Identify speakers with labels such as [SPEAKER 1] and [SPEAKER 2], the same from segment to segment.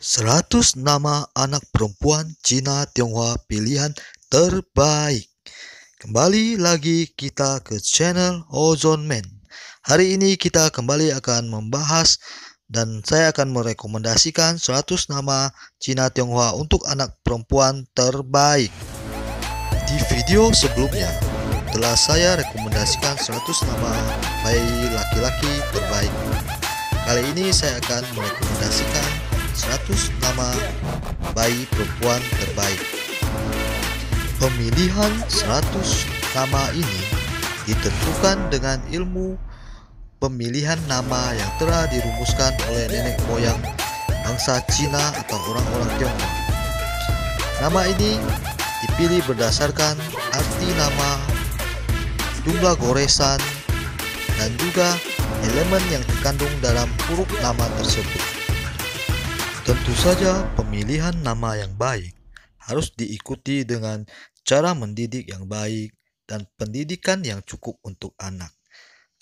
[SPEAKER 1] 100 nama anak perempuan Cina Tionghoa pilihan terbaik. Kembali lagi kita ke channel Ozone Man. Hari ini kita kembali akan membahas dan saya akan merekomendasikan 100 nama Cina Tionghoa untuk anak perempuan terbaik. Di video sebelumnya telah saya rekomendasikan 100 nama bayi laki-laki terbaik. Kali ini saya akan merekomendasikan 100 nama bayi perempuan terbaik. Pemilihan 100 nama ini ditentukan dengan ilmu pemilihan nama yang telah dirumuskan oleh nenek moyang bangsa Cina atau orang-orang Tionghoa. Nama ini dipilih berdasarkan arti nama, jumlah goresan, dan juga elemen yang terkandung dalam huruf nama tersebut. Tentu saja pemilihan nama yang baik harus diikuti dengan cara mendidik yang baik dan pendidikan yang cukup untuk anak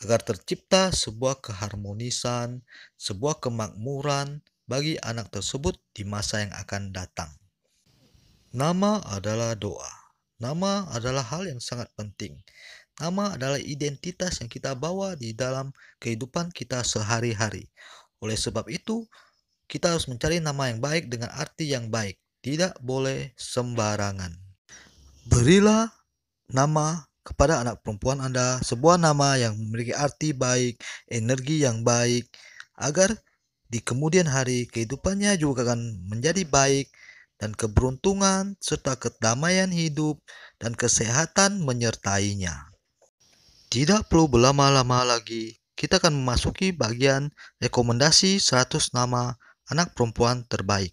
[SPEAKER 1] agar tercipta sebuah keharmonisan, sebuah kemakmuran bagi anak tersebut di masa yang akan datang. Nama adalah doa. Nama adalah hal yang sangat penting. Nama adalah identitas yang kita bawa di dalam kehidupan kita sehari-hari. Oleh sebab itu, kita harus mencari nama yang baik dengan arti yang baik, tidak boleh sembarangan. Berilah nama kepada anak perempuan Anda sebuah nama yang memiliki arti baik, energi yang baik, agar di kemudian hari kehidupannya juga akan menjadi baik dan keberuntungan serta kedamaian hidup dan kesehatan menyertainya. Tidak perlu berlama-lama lagi, kita akan memasuki bagian rekomendasi 100 nama anak perempuan terbaik.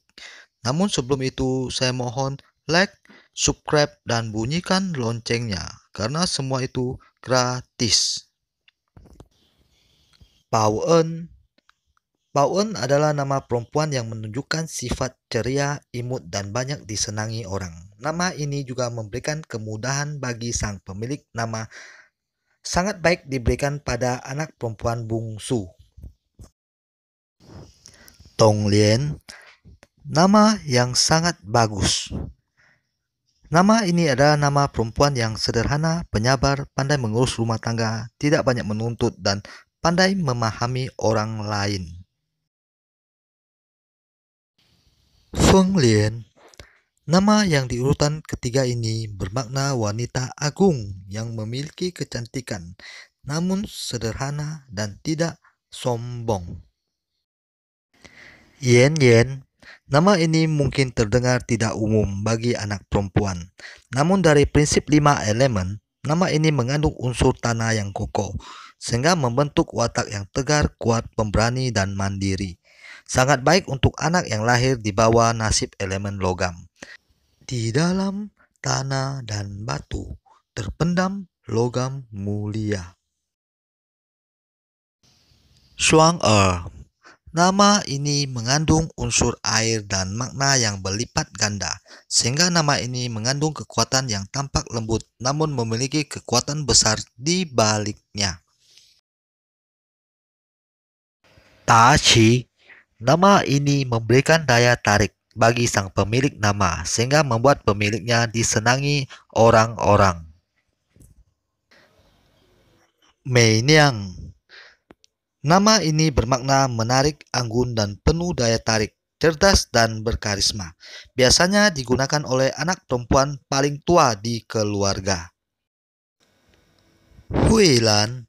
[SPEAKER 1] Namun sebelum itu saya mohon like, subscribe, dan bunyikan loncengnya karena semua itu gratis. Pao En Pao En adalah nama perempuan yang menunjukkan sifat ceria, imut, dan banyak disenangi orang. Nama ini juga memberikan kemudahan bagi sang pemilik nama sangat baik diberikan pada anak perempuan bungsu. Tong Lien, nama yang sangat bagus. Nama ini adalah nama perempuan yang sederhana, penyabar, pandai mengurus rumah tangga, tidak banyak menuntut, dan pandai memahami orang lain. Feng Lian Nama yang diurutan ketiga ini bermakna wanita agung yang memiliki kecantikan, namun sederhana dan tidak sombong. Yen Yen, nama ini mungkin terdengar tidak umum bagi anak perempuan. Namun dari prinsip lima elemen, nama ini mengandung unsur tanah yang kokoh, sehingga membentuk watak yang tegar, kuat, pemberani, dan mandiri. Sangat baik untuk anak yang lahir di bawah nasib elemen logam. Di dalam tanah dan batu terpendam logam mulia. Shuang Er Nama ini mengandung unsur air dan makna yang berlipat ganda, sehingga nama ini mengandung kekuatan yang tampak lembut namun memiliki kekuatan besar di baliknya. Tachi, nama ini memberikan daya tarik bagi sang pemilik nama sehingga membuat pemiliknya disenangi orang-orang. Mei Niang Nama ini bermakna menarik, anggun, dan penuh daya tarik, cerdas, dan berkarisma. Biasanya digunakan oleh anak perempuan paling tua di keluarga. Huilan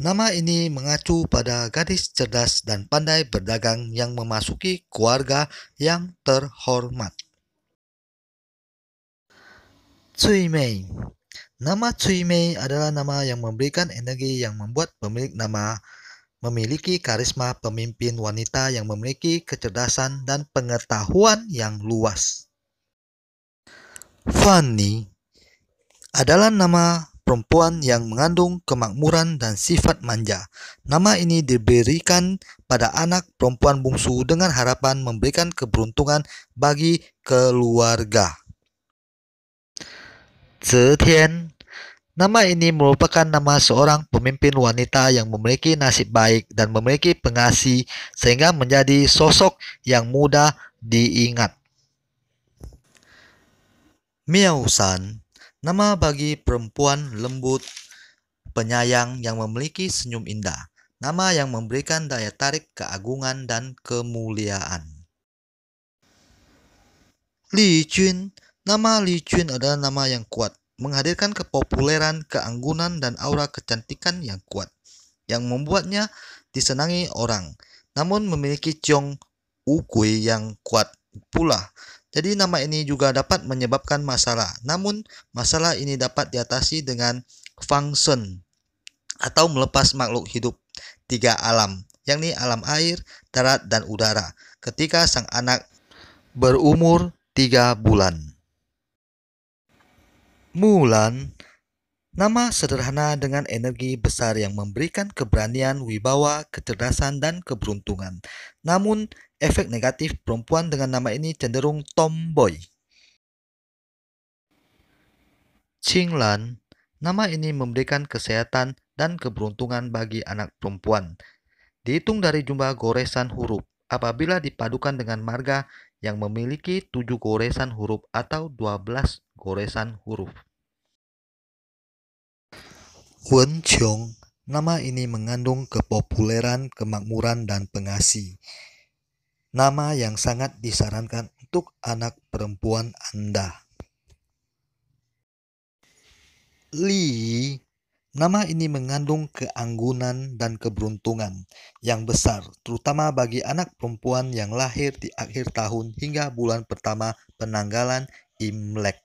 [SPEAKER 1] Nama ini mengacu pada gadis cerdas dan pandai berdagang yang memasuki keluarga yang terhormat. Cui Mei Nama Cui Mei adalah nama yang memberikan energi yang membuat pemilik nama memiliki karisma pemimpin wanita yang memiliki kecerdasan dan pengetahuan yang luas. Fanny adalah nama perempuan yang mengandung kemakmuran dan sifat manja. Nama ini diberikan pada anak perempuan bungsu dengan harapan memberikan keberuntungan bagi keluarga. Zetian Nama ini merupakan nama seorang pemimpin wanita yang memiliki nasib baik dan memiliki pengasih sehingga menjadi sosok yang mudah diingat. Miao-san, nama bagi perempuan lembut, penyayang yang memiliki senyum indah. Nama yang memberikan daya tarik keagungan dan kemuliaan. Li Jun, nama Li Jun adalah nama yang kuat menghadirkan kepopuleran, keanggunan, dan aura kecantikan yang kuat, yang membuatnya disenangi orang, namun memiliki ciong ukui yang kuat pula. Jadi nama ini juga dapat menyebabkan masalah, namun masalah ini dapat diatasi dengan function atau melepas makhluk hidup tiga alam, yakni alam air, darat, dan udara, ketika sang anak berumur tiga bulan. Mulan, nama sederhana dengan energi besar yang memberikan keberanian, wibawa, kecerdasan, dan keberuntungan. Namun, efek negatif perempuan dengan nama ini cenderung tomboy. Qinglan, nama ini memberikan kesehatan dan keberuntungan bagi anak perempuan. Dihitung dari jumlah goresan huruf, apabila dipadukan dengan marga yang memiliki tujuh goresan huruf atau 12 goresan huruf. Wen Qiong, nama ini mengandung kepopuleran, kemakmuran, dan pengasih. Nama yang sangat disarankan untuk anak perempuan Anda. Li, nama ini mengandung keanggunan dan keberuntungan yang besar, terutama bagi anak perempuan yang lahir di akhir tahun hingga bulan pertama penanggalan Imlek.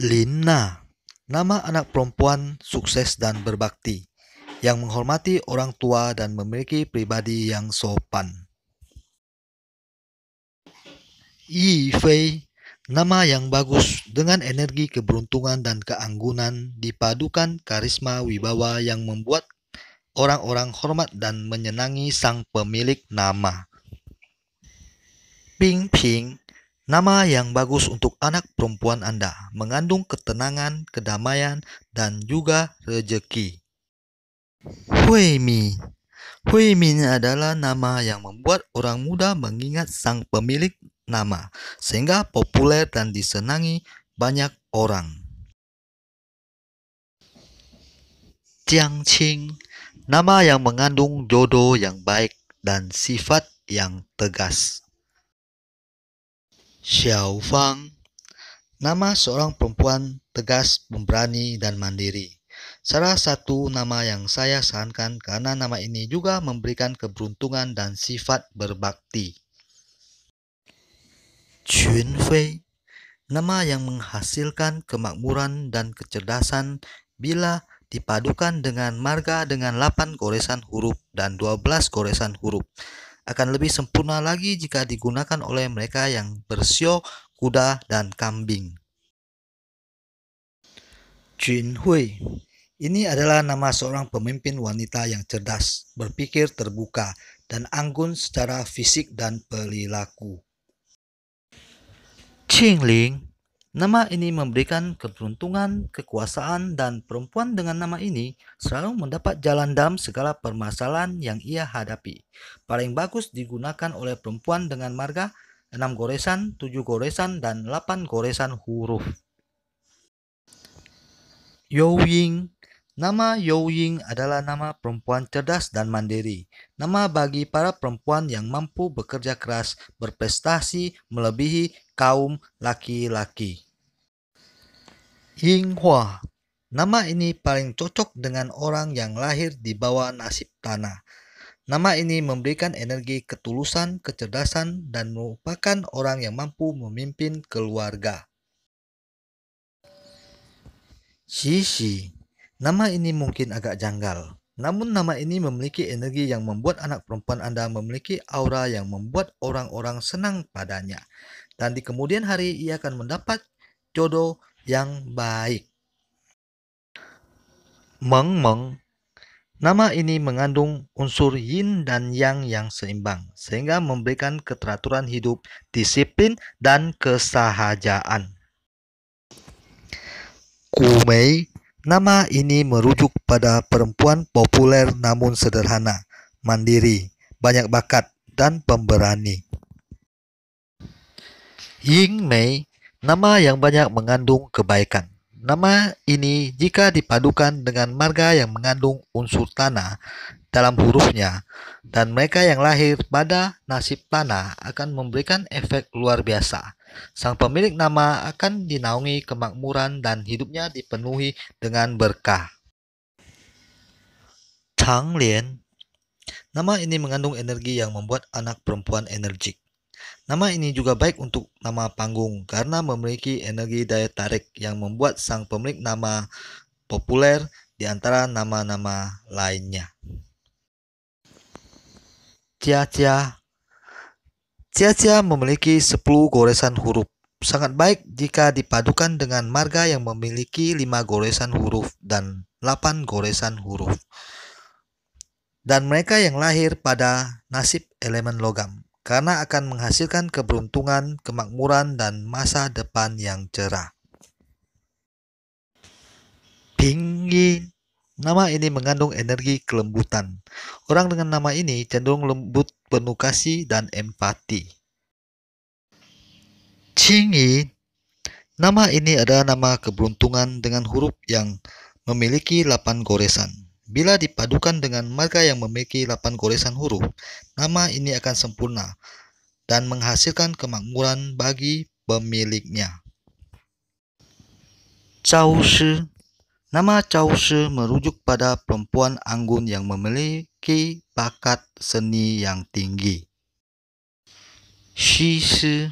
[SPEAKER 1] Lina, nama anak perempuan sukses dan berbakti, yang menghormati orang tua dan memiliki pribadi yang sopan. Yi Fei, nama yang bagus dengan energi keberuntungan dan keanggunan dipadukan karisma wibawa yang membuat orang-orang hormat dan menyenangi sang pemilik nama. Ping Ping, Nama yang bagus untuk anak perempuan Anda mengandung ketenangan, kedamaian, dan juga rejeki. Hui Mi Hui Min adalah nama yang membuat orang muda mengingat sang pemilik nama, sehingga populer dan disenangi banyak orang. Jiang Qing Nama yang mengandung jodoh yang baik dan sifat yang tegas. Xiao Fang Nama seorang perempuan tegas, pemberani, dan mandiri. Salah satu nama yang saya sarankan karena nama ini juga memberikan keberuntungan dan sifat berbakti. Chun Fei Nama yang menghasilkan kemakmuran dan kecerdasan bila dipadukan dengan marga dengan 8 goresan huruf dan 12 goresan huruf akan lebih sempurna lagi jika digunakan oleh mereka yang bersio, kuda, dan kambing. Jin Hui ini adalah nama seorang pemimpin wanita yang cerdas, berpikir terbuka, dan anggun secara fisik dan perilaku. Qing Ling Nama ini memberikan keberuntungan, kekuasaan, dan perempuan dengan nama ini selalu mendapat jalan dalam segala permasalahan yang ia hadapi. Paling bagus digunakan oleh perempuan dengan marga 6 goresan, 7 goresan, dan 8 goresan huruf. You Ying Nama You Ying adalah nama perempuan cerdas dan mandiri. Nama bagi para perempuan yang mampu bekerja keras, berprestasi, melebihi kaum laki-laki. Yinghua. Nama ini paling cocok dengan orang yang lahir di bawah nasib tanah. Nama ini memberikan energi ketulusan, kecerdasan, dan merupakan orang yang mampu memimpin keluarga. Shishi. Nama ini mungkin agak janggal. Namun nama ini memiliki energi yang membuat anak perempuan Anda memiliki aura yang membuat orang-orang senang padanya. Dan di kemudian hari ia akan mendapat jodoh yang baik. Meng-meng Nama ini mengandung unsur yin dan yang yang seimbang, sehingga memberikan keteraturan hidup, disiplin, dan kesahajaan. Kumei, nama ini merujuk pada perempuan populer namun sederhana, mandiri, banyak bakat, dan pemberani. Ying Mei, nama yang banyak mengandung kebaikan. Nama ini jika dipadukan dengan marga yang mengandung unsur tanah dalam hurufnya dan mereka yang lahir pada nasib tanah akan memberikan efek luar biasa. Sang pemilik nama akan dinaungi kemakmuran dan hidupnya dipenuhi dengan berkah. Chang Lian Nama ini mengandung energi yang membuat anak perempuan energik. Nama ini juga baik untuk nama panggung karena memiliki energi daya tarik yang membuat sang pemilik nama populer di antara nama-nama lainnya. Cia-cia Cia-cia memiliki 10 goresan huruf. Sangat baik jika dipadukan dengan marga yang memiliki 5 goresan huruf dan 8 goresan huruf. Dan mereka yang lahir pada nasib elemen logam karena akan menghasilkan keberuntungan, kemakmuran, dan masa depan yang cerah. Pingin Nama ini mengandung energi kelembutan. Orang dengan nama ini cenderung lembut, penuh kasih, dan empati. Cingin Nama ini adalah nama keberuntungan dengan huruf yang memiliki 8 goresan. Bila dipadukan dengan marga yang memiliki 8 goresan huruf, nama ini akan sempurna dan menghasilkan kemakmuran bagi pemiliknya. Chao Shi Nama Chao Shi merujuk pada perempuan anggun yang memiliki bakat seni yang tinggi. Shi Shi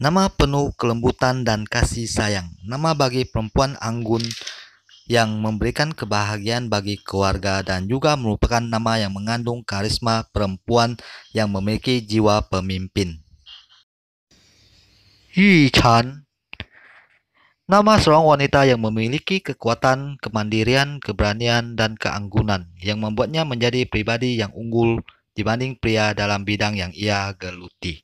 [SPEAKER 1] Nama penuh kelembutan dan kasih sayang. Nama bagi perempuan anggun yang memberikan kebahagiaan bagi keluarga dan juga merupakan nama yang mengandung karisma perempuan yang memiliki jiwa pemimpin. Yi Chan Nama seorang wanita yang memiliki kekuatan, kemandirian, keberanian, dan keanggunan yang membuatnya menjadi pribadi yang unggul dibanding pria dalam bidang yang ia geluti.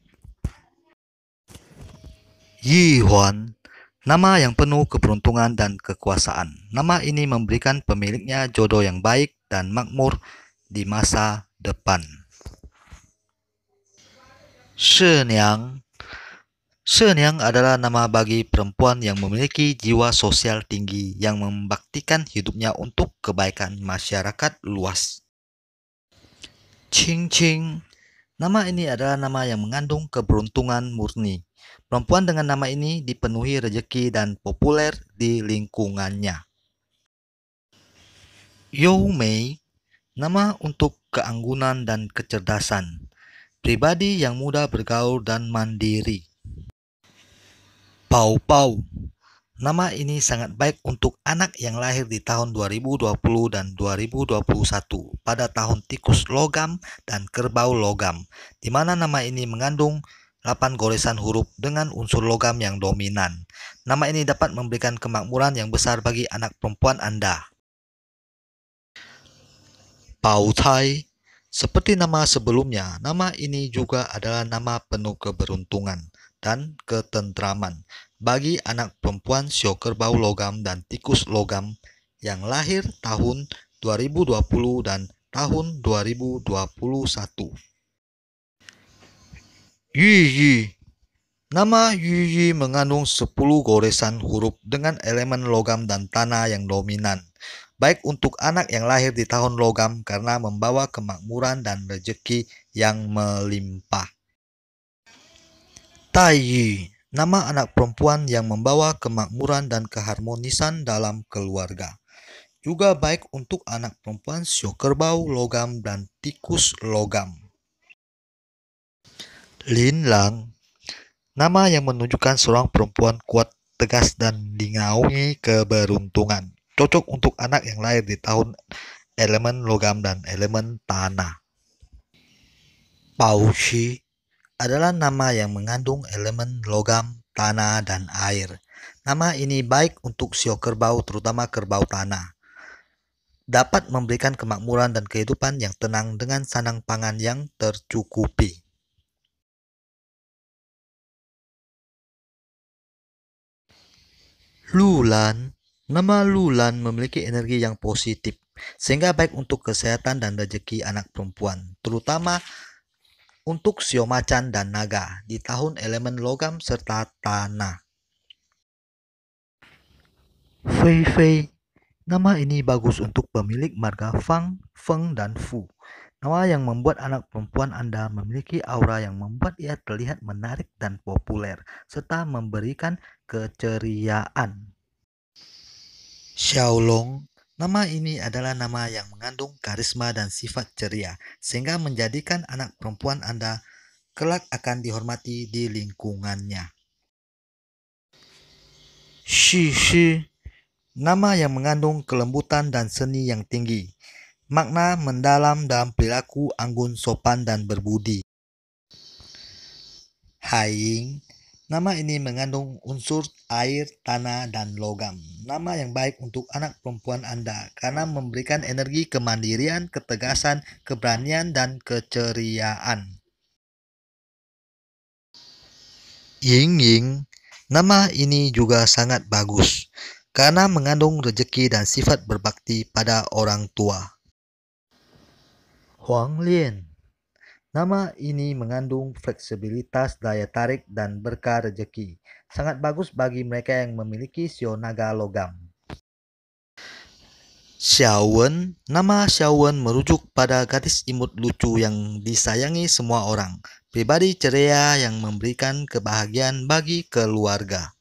[SPEAKER 1] Yi Huan Nama yang penuh keberuntungan dan kekuasaan. Nama ini memberikan pemiliknya jodoh yang baik dan makmur di masa depan. Shenyang Shenyang adalah nama bagi perempuan yang memiliki jiwa sosial tinggi yang membaktikan hidupnya untuk kebaikan masyarakat luas. Ching Ching Nama ini adalah nama yang mengandung keberuntungan murni Perempuan dengan nama ini dipenuhi rejeki dan populer di lingkungannya. You Mei, nama untuk keanggunan dan kecerdasan. Pribadi yang mudah bergaul dan mandiri. Pau Pau, nama ini sangat baik untuk anak yang lahir di tahun 2020 dan 2021 pada tahun tikus logam dan kerbau logam, di mana nama ini mengandung 8 goresan huruf dengan unsur logam yang dominan. Nama ini dapat memberikan kemakmuran yang besar bagi anak perempuan Anda. Pau Cai Seperti nama sebelumnya, nama ini juga adalah nama penuh keberuntungan dan ketentraman bagi anak perempuan sio kerbau logam dan tikus logam yang lahir tahun 2020 dan tahun 2021. Yu Yi Nama Yu Yi mengandung 10 goresan huruf dengan elemen logam dan tanah yang dominan. Baik untuk anak yang lahir di tahun logam karena membawa kemakmuran dan rezeki yang melimpah. Tai Nama anak perempuan yang membawa kemakmuran dan keharmonisan dalam keluarga. Juga baik untuk anak perempuan sio kerbau logam dan tikus logam. Lin Lang, nama yang menunjukkan seorang perempuan kuat, tegas, dan dinaungi keberuntungan. Cocok untuk anak yang lahir di tahun elemen logam dan elemen tanah. Pao Shi adalah nama yang mengandung elemen logam, tanah, dan air. Nama ini baik untuk sio kerbau, terutama kerbau tanah. Dapat memberikan kemakmuran dan kehidupan yang tenang dengan sanang pangan yang tercukupi. Lulan Nama Lulan memiliki energi yang positif, sehingga baik untuk kesehatan dan rezeki anak perempuan, terutama untuk sio macan dan naga di tahun elemen logam serta tanah. Fei Fei Nama ini bagus untuk pemilik marga Fang, Feng, dan Fu. Nama yang membuat anak perempuan Anda memiliki aura yang membuat ia terlihat menarik dan populer, serta memberikan keceriaan. Xiaolong Nama ini adalah nama yang mengandung karisma dan sifat ceria, sehingga menjadikan anak perempuan Anda kelak akan dihormati di lingkungannya. Shi Shi Nama yang mengandung kelembutan dan seni yang tinggi. Makna mendalam dalam perilaku anggun sopan dan berbudi. Haiying Nama ini mengandung unsur air, tanah, dan logam. Nama yang baik untuk anak perempuan Anda karena memberikan energi kemandirian, ketegasan, keberanian, dan keceriaan. Ying Ying Nama ini juga sangat bagus karena mengandung rezeki dan sifat berbakti pada orang tua. Huang Lian Nama ini mengandung fleksibilitas daya tarik dan berkah rezeki. Sangat bagus bagi mereka yang memiliki sio naga logam. Xiaowen, nama Xiaowen merujuk pada gadis imut lucu yang disayangi semua orang. Pribadi ceria yang memberikan kebahagiaan bagi keluarga.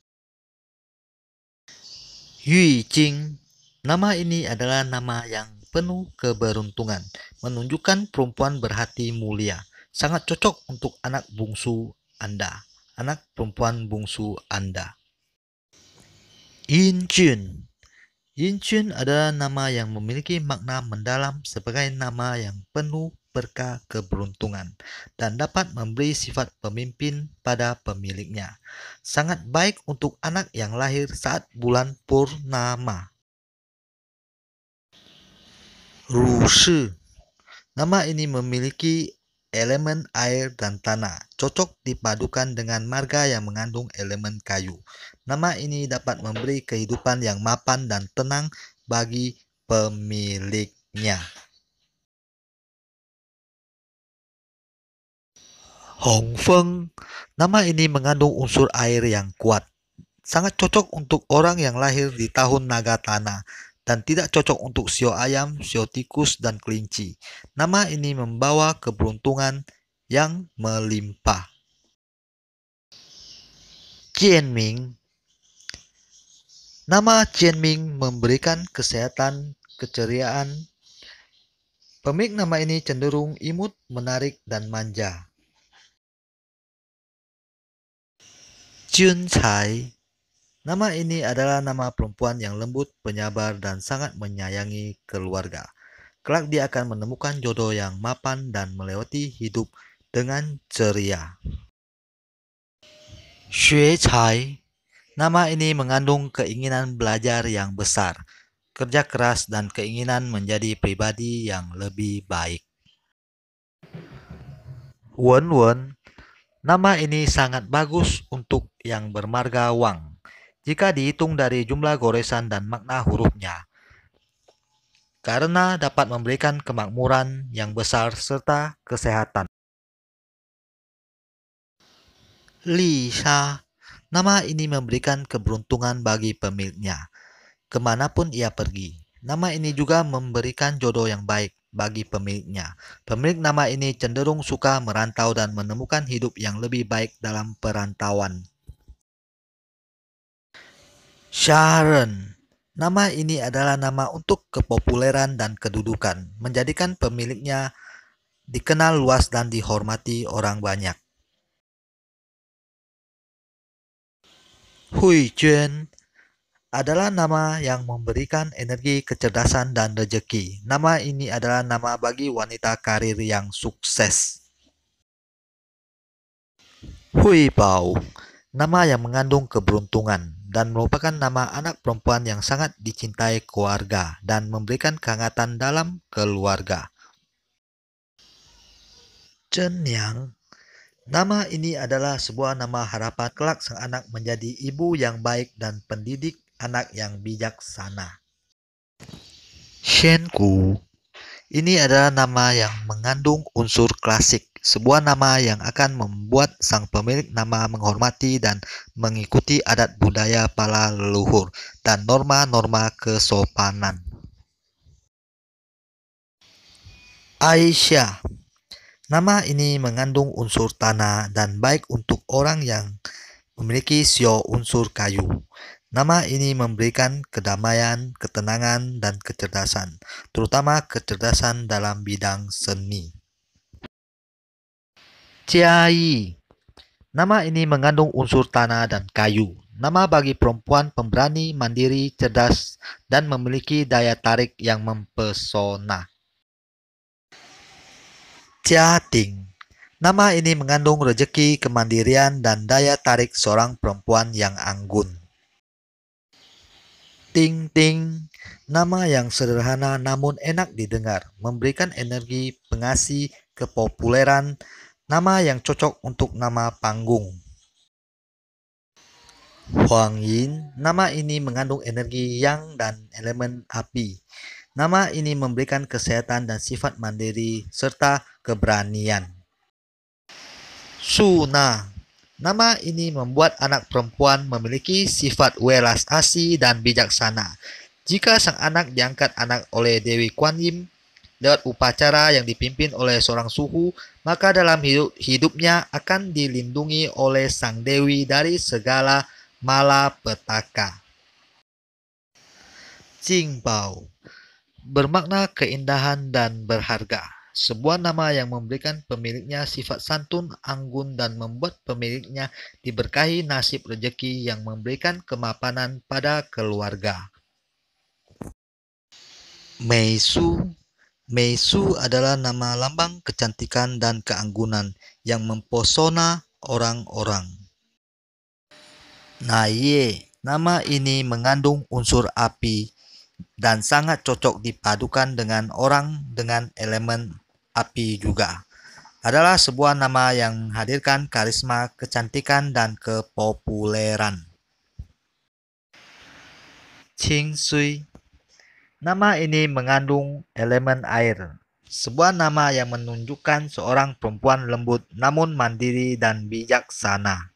[SPEAKER 1] Yu Jing. Nama ini adalah nama yang penuh keberuntungan, menunjukkan perempuan berhati mulia. Sangat cocok untuk anak bungsu Anda, anak perempuan bungsu Anda. Yin Jun adalah nama yang memiliki makna mendalam sebagai nama yang penuh berkah keberuntungan dan dapat memberi sifat pemimpin pada pemiliknya. Sangat baik untuk anak yang lahir saat bulan purnama. Rushi Nama ini memiliki elemen air dan tanah, cocok dipadukan dengan marga yang mengandung elemen kayu. Nama ini dapat memberi kehidupan yang mapan dan tenang bagi pemiliknya. Hong Feng. Nama ini mengandung unsur air yang kuat. Sangat cocok untuk orang yang lahir di tahun naga tanah dan tidak cocok untuk sio ayam, sio tikus, dan kelinci. Nama ini membawa keberuntungan yang melimpah. Jianming Nama Jianming memberikan kesehatan, keceriaan. Pemilik nama ini cenderung imut, menarik, dan manja. Jun Cai. Nama ini adalah nama perempuan yang lembut, penyabar, dan sangat menyayangi keluarga. Kelak dia akan menemukan jodoh yang mapan dan melewati hidup dengan ceria. Xue Cai. Nama ini mengandung keinginan belajar yang besar, kerja keras, dan keinginan menjadi pribadi yang lebih baik. Wen Wen Nama ini sangat bagus untuk yang bermarga Wang jika dihitung dari jumlah goresan dan makna hurufnya, karena dapat memberikan kemakmuran yang besar serta kesehatan. Li Sha, nama ini memberikan keberuntungan bagi pemiliknya, ke mana pun ia pergi. Nama ini juga memberikan jodoh yang baik bagi pemiliknya. Pemilik nama ini cenderung suka merantau dan menemukan hidup yang lebih baik dalam perantauan. Sharon Nama ini adalah nama untuk kepopuleran dan kedudukan, menjadikan pemiliknya dikenal luas dan dihormati orang banyak. Hui Juan adalah nama yang memberikan energi kecerdasan dan rezeki. Nama ini adalah nama bagi wanita karir yang sukses. Hui Bao, nama yang mengandung keberuntungan dan merupakan nama anak perempuan yang sangat dicintai keluarga dan memberikan kehangatan dalam keluarga. Chen Yang Nama ini adalah sebuah nama harapan kelak sang anak menjadi ibu yang baik dan pendidik anak yang bijaksana. Shenku ini adalah nama yang mengandung unsur klasik, sebuah nama yang akan membuat sang pemilik nama menghormati dan mengikuti adat budaya para leluhur dan norma-norma kesopanan. Aisyah Nama ini mengandung unsur tanah dan baik untuk orang yang memiliki sio unsur kayu. Nama ini memberikan kedamaian, ketenangan, dan kecerdasan, terutama kecerdasan dalam bidang seni. Ciai Nama ini mengandung unsur tanah dan kayu. Nama bagi perempuan pemberani, mandiri, cerdas, dan memiliki daya tarik yang mempesona. Jiating Nama ini mengandung rejeki, kemandirian, dan daya tarik seorang perempuan yang anggun. Ting Ting, nama yang sederhana namun enak didengar, memberikan energi pengasih kepopuleran, nama yang cocok untuk nama panggung. Huang Yin, nama ini mengandung energi yang dan elemen api. Nama ini memberikan kesehatan dan sifat mandiri serta keberanian. Suna, Nama ini membuat anak perempuan memiliki sifat welas asih dan bijaksana. Jika sang anak diangkat anak oleh Dewi Kuan Yin lewat upacara yang dipimpin oleh seorang suhu, maka dalam hidup hidupnya akan dilindungi oleh sang dewi dari segala malapetaka. Jingbao bermakna keindahan dan berharga sebuah nama yang memberikan pemiliknya sifat santun, anggun, dan membuat pemiliknya diberkahi nasib rejeki yang memberikan kemapanan pada keluarga. Meisu Meisu adalah nama lambang kecantikan dan keanggunan yang mempesona orang-orang. Naye, nama ini mengandung unsur api dan sangat cocok dipadukan dengan orang dengan elemen api juga adalah sebuah nama yang menghadirkan karisma, kecantikan, dan kepopuleran. Qing Sui Nama ini mengandung elemen air, sebuah nama yang menunjukkan seorang perempuan lembut namun mandiri dan bijaksana.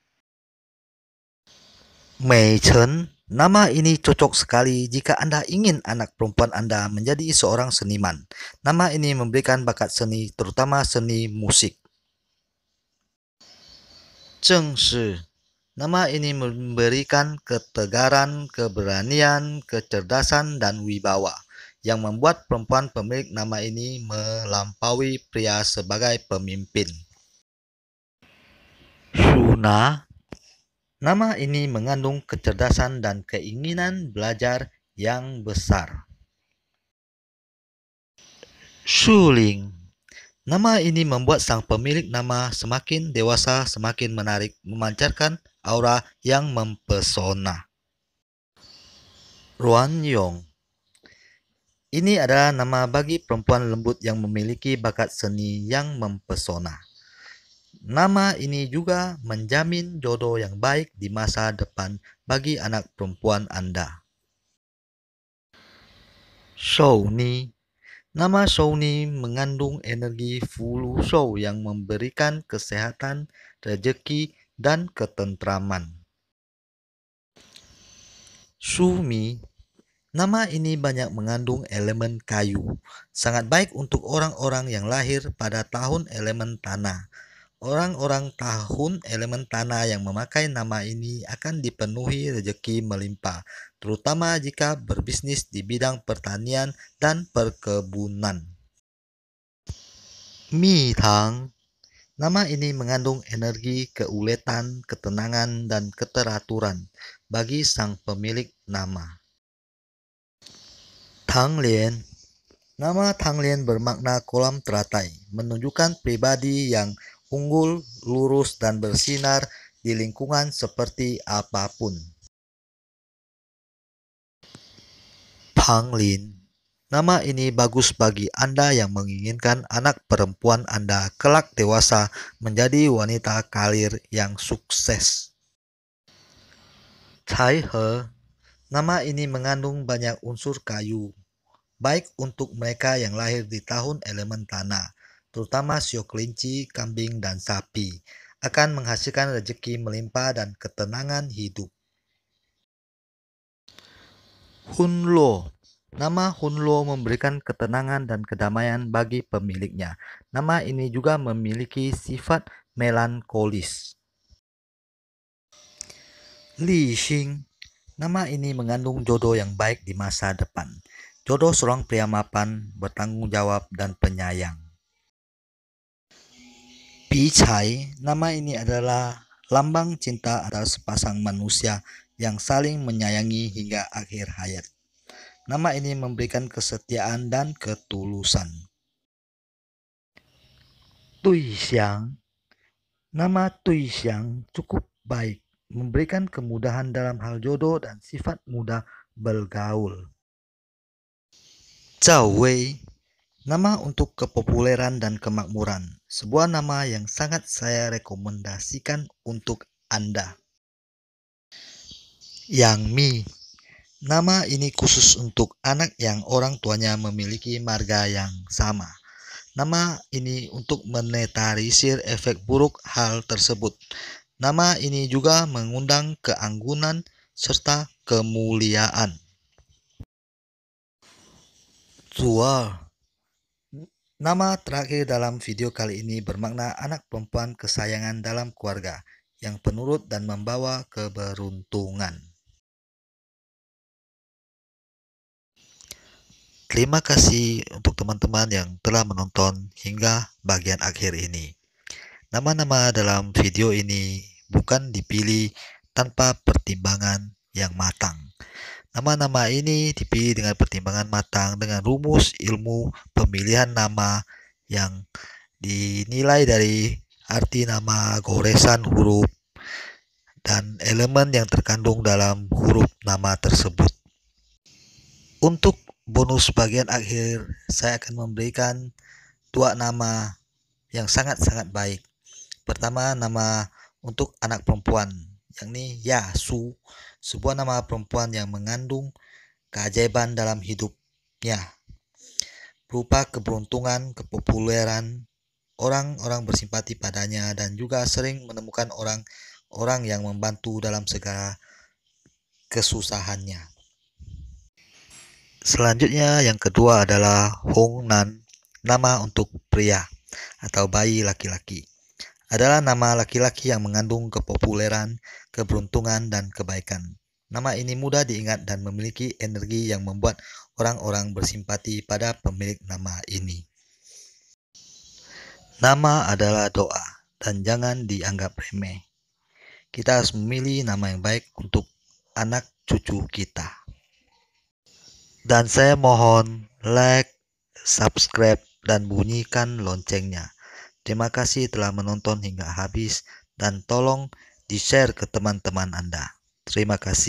[SPEAKER 1] Mei Chen Nama ini cocok sekali jika Anda ingin anak perempuan Anda menjadi seorang seniman. Nama ini memberikan bakat seni, terutama seni musik. Zheng Shi Nama ini memberikan ketegaran, keberanian, kecerdasan, dan wibawa yang membuat perempuan pemilik nama ini melampaui pria sebagai pemimpin. Shuna Nama ini mengandung kecerdasan dan keinginan belajar yang besar. Shuling Nama ini membuat sang pemilik nama semakin dewasa, semakin menarik, memancarkan aura yang mempesona. Ruan Yong Ini adalah nama bagi perempuan lembut yang memiliki bakat seni yang mempesona. Nama ini juga menjamin jodoh yang baik di masa depan bagi anak perempuan Anda. Shou-ni Nama Shou-ni mengandung energi Fulu Shou yang memberikan kesehatan, rezeki, dan ketentraman. Sumi Nama ini banyak mengandung elemen kayu, sangat baik untuk orang-orang yang lahir pada tahun elemen tanah Orang-orang tahun elemen tanah yang memakai nama ini akan dipenuhi rezeki melimpah, terutama jika berbisnis di bidang pertanian dan perkebunan. Mi Tang Nama ini mengandung energi keuletan, ketenangan, dan keteraturan bagi sang pemilik nama. Tang Lian Nama Tang Lian bermakna kolam teratai, menunjukkan pribadi yang unggul, lurus, dan bersinar di lingkungan seperti apa pun. Panglin Nama ini bagus bagi Anda yang menginginkan anak perempuan Anda kelak dewasa menjadi wanita karir yang sukses. Cai He Nama ini mengandung banyak unsur kayu, baik untuk mereka yang lahir di tahun elemen tanah, terutama sio kelinci, kambing, dan sapi, akan menghasilkan rezeki melimpah dan ketenangan hidup. Hunlo Nama Hunlo memberikan ketenangan dan kedamaian bagi pemiliknya. Nama ini juga memiliki sifat melankolis. Li Xing Nama ini mengandung jodoh yang baik di masa depan. Jodoh seorang pria mapan, bertanggung jawab, dan penyayang. Pi Chai, nama ini adalah lambang cinta antara sepasang manusia yang saling menyayangi hingga akhir hayat. Nama ini memberikan kesetiaan dan ketulusan. Tui Xiang Nama Tui Xiang cukup baik, memberikan kemudahan dalam hal jodoh dan sifat mudah bergaul. Zhao Wei Nama untuk kepopuleran dan kemakmuran. Sebuah nama yang sangat saya rekomendasikan untuk Anda. Yang Mi Nama ini khusus untuk anak yang orang tuanya memiliki marga yang sama. Nama ini untuk menetralisir efek buruk hal tersebut. Nama ini juga mengundang keanggunan serta kemuliaan. Zual Nama terakhir dalam video kali ini bermakna anak perempuan kesayangan dalam keluarga yang penurut dan membawa keberuntungan. Terima kasih untuk teman-teman yang telah menonton hingga bagian akhir ini. Nama-nama dalam video ini bukan dipilih tanpa pertimbangan yang matang. Nama-nama ini dipilih dengan pertimbangan matang dengan rumus ilmu pemilihan nama yang dinilai dari arti nama, goresan huruf, dan elemen yang terkandung dalam huruf nama tersebut. Untuk bonus bagian akhir saya akan memberikan dua nama yang sangat-sangat baik. Pertama nama untuk anak perempuan, yang ini Yasu, sebuah nama perempuan yang mengandung keajaiban dalam hidupnya. Berupa keberuntungan, kepopuleran, orang-orang bersimpati padanya dan juga sering menemukan orang-orang yang membantu dalam segala kesusahannya. Selanjutnya yang kedua adalah Hong Nan, nama untuk pria atau bayi laki-laki. Adalah nama laki-laki yang mengandung kepopuleran, keberuntungan, dan kebaikan. Nama ini mudah diingat dan memiliki energi yang membuat orang-orang bersimpati pada pemilik nama ini. Nama adalah doa dan jangan dianggap remeh. Kita harus memilih nama yang baik untuk anak cucu kita. Dan saya mohon like, subscribe, dan bunyikan loncengnya. Terima kasih telah menonton hingga habis dan tolong di-share ke teman-teman Anda. Terima kasih.